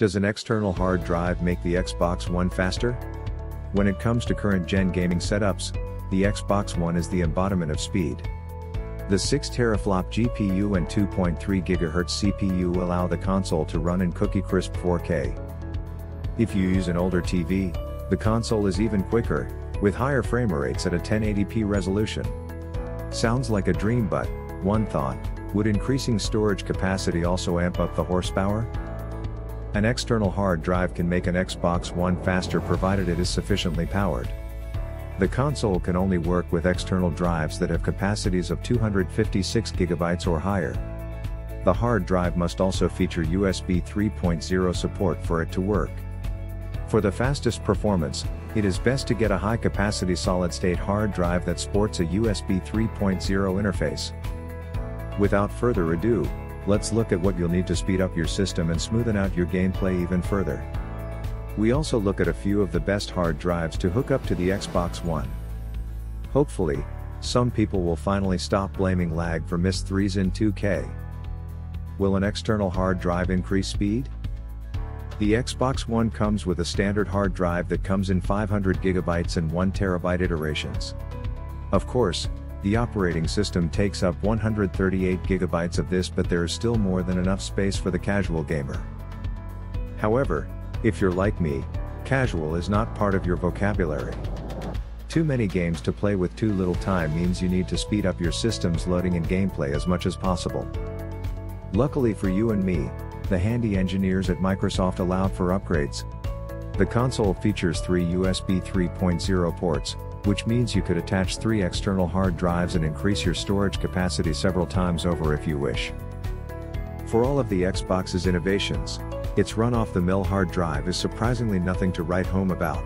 Does an external hard drive make the Xbox One faster? When it comes to current gen gaming setups, the Xbox One is the embodiment of speed. The 6 teraflop GPU and 2.3 GHz CPU allow the console to run in cookie crisp 4K. If you use an older TV, the console is even quicker, with higher frame rates at a 1080p resolution. Sounds like a dream but, one thought, would increasing storage capacity also amp up the horsepower? An external hard drive can make an Xbox One faster provided it is sufficiently powered. The console can only work with external drives that have capacities of 256 GB or higher. The hard drive must also feature USB 3.0 support for it to work. For the fastest performance, it is best to get a high-capacity solid-state hard drive that sports a USB 3.0 interface. Without further ado, let's look at what you'll need to speed up your system and smoothen out your gameplay even further. We also look at a few of the best hard drives to hook up to the Xbox One. Hopefully, some people will finally stop blaming lag for missed 3s in 2K. Will an external hard drive increase speed? The Xbox One comes with a standard hard drive that comes in 500GB and 1TB iterations. Of course, the operating system takes up 138GB of this but there is still more than enough space for the casual gamer. However, if you're like me, casual is not part of your vocabulary. Too many games to play with too little time means you need to speed up your system's loading and gameplay as much as possible. Luckily for you and me, the handy engineers at Microsoft allowed for upgrades. The console features three USB 3.0 ports, which means you could attach three external hard drives and increase your storage capacity several times over if you wish. For all of the Xbox's innovations, its run-off-the-mill hard drive is surprisingly nothing to write home about.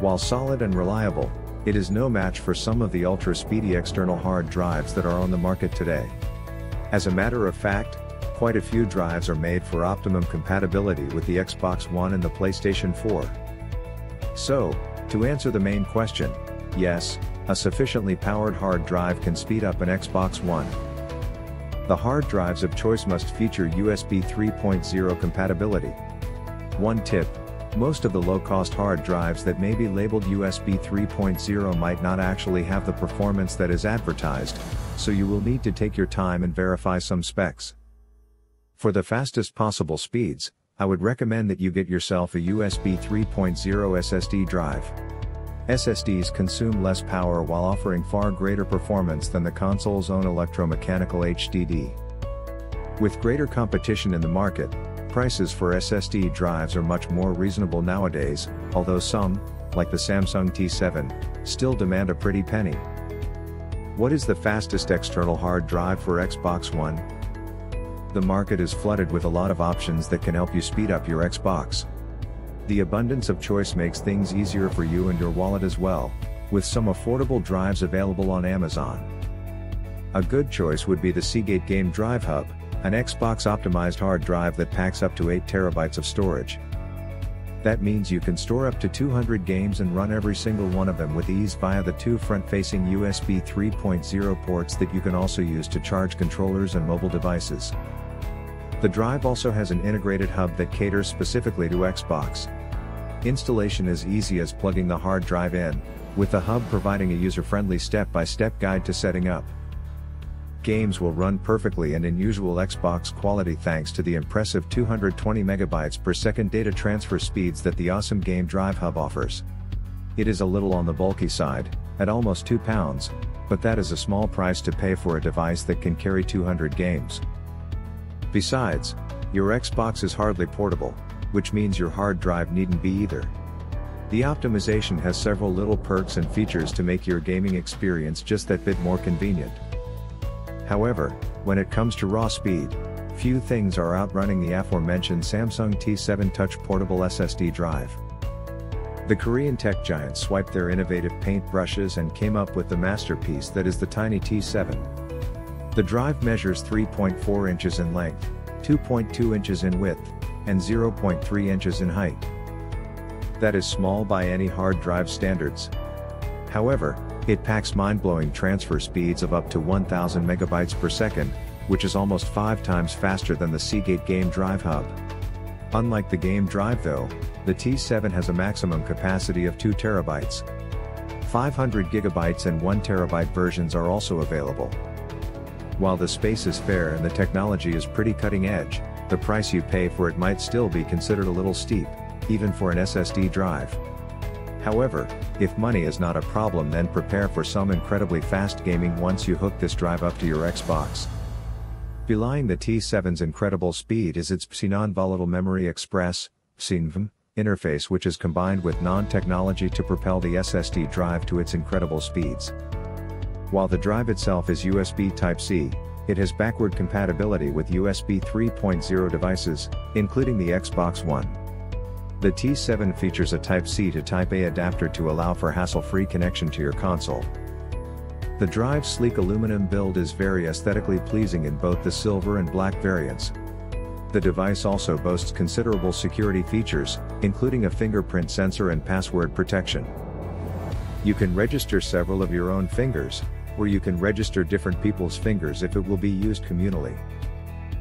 While solid and reliable, it is no match for some of the ultra-speedy external hard drives that are on the market today. As a matter of fact, quite a few drives are made for optimum compatibility with the Xbox One and the PlayStation 4. So, to answer the main question, yes, a sufficiently powered hard drive can speed up an Xbox One. The hard drives of choice must feature USB 3.0 compatibility. One tip, most of the low-cost hard drives that may be labeled USB 3.0 might not actually have the performance that is advertised, so you will need to take your time and verify some specs. For the fastest possible speeds, I would recommend that you get yourself a USB 3.0 SSD drive. SSDs consume less power while offering far greater performance than the console's own electromechanical HDD. With greater competition in the market, prices for SSD drives are much more reasonable nowadays, although some, like the Samsung T7, still demand a pretty penny. What is the fastest external hard drive for Xbox One? The market is flooded with a lot of options that can help you speed up your Xbox. The abundance of choice makes things easier for you and your wallet as well, with some affordable drives available on Amazon. A good choice would be the Seagate Game Drive Hub, an Xbox optimized hard drive that packs up to 8 terabytes of storage. That means you can store up to 200 games and run every single one of them with ease via the two front-facing USB 3.0 ports that you can also use to charge controllers and mobile devices. The drive also has an integrated hub that caters specifically to Xbox. Installation is easy as plugging the hard drive in, with the hub providing a user-friendly step-by-step guide to setting up. Games will run perfectly and in usual Xbox quality thanks to the impressive 220 MB per second data transfer speeds that the awesome Game Drive Hub offers. It is a little on the bulky side, at almost 2 pounds, but that is a small price to pay for a device that can carry 200 games. Besides, your Xbox is hardly portable, which means your hard drive needn't be either. The optimization has several little perks and features to make your gaming experience just that bit more convenient. However, when it comes to raw speed, few things are outrunning the aforementioned Samsung T7 Touch portable SSD drive. The Korean tech giants swiped their innovative paint brushes and came up with the masterpiece that is the tiny T7. The drive measures 3.4 inches in length, 2.2 inches in width, and 0.3 inches in height. That is small by any hard drive standards. However, it packs mind-blowing transfer speeds of up to 1000 megabytes per second, which is almost 5 times faster than the Seagate Game Drive Hub. Unlike the game drive though, the T7 has a maximum capacity of 2 terabytes. 500 gigabytes and 1 terabyte versions are also available. While the space is fair and the technology is pretty cutting edge, the price you pay for it might still be considered a little steep, even for an SSD drive. However, if money is not a problem then prepare for some incredibly fast gaming once you hook this drive up to your Xbox. Belying the T7's incredible speed is its PCIe non-volatile memory express (PCIe) interface which is combined with NAND technology to propel the SSD drive to its incredible speeds. While the drive itself is USB Type-C, it has backward compatibility with USB 3.0 devices, including the Xbox One. The T7 features a Type-C to Type-A adapter to allow for hassle-free connection to your console. The drive's sleek aluminum build is very aesthetically pleasing in both the silver and black variants. The device also boasts considerable security features, including a fingerprint sensor and password protection. You can register several of your own fingers, or you can register different people's fingers if it will be used communally.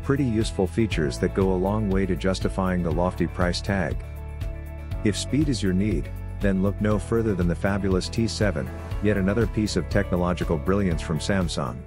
Pretty useful features that go a long way to justifying the lofty price tag. If speed is your need, then look no further than the fabulous T7, yet another piece of technological brilliance from Samsung.